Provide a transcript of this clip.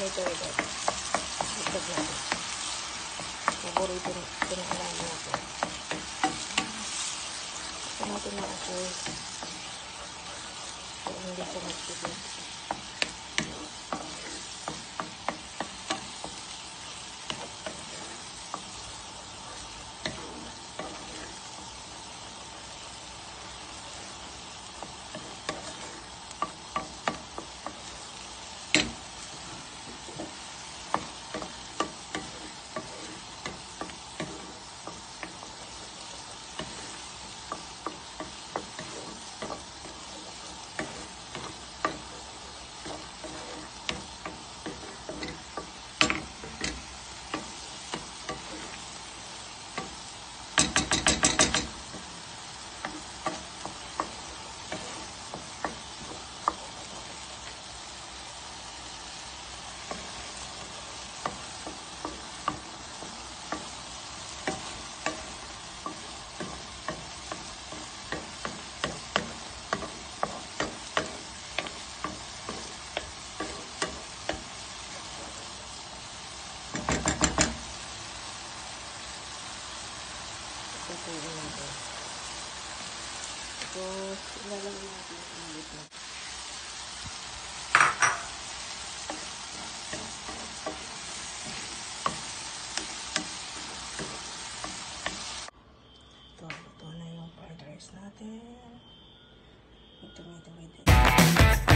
nito eh, ulit. Itlog natin. Paborito na ito na alam natin. Ito natin na apoy. Ito hindi siya magtigil. Tutuin natin. Tapos, ilalagay natin yung ulit na. Ito, ito na yung fried rice natin. Ito, ito, ito.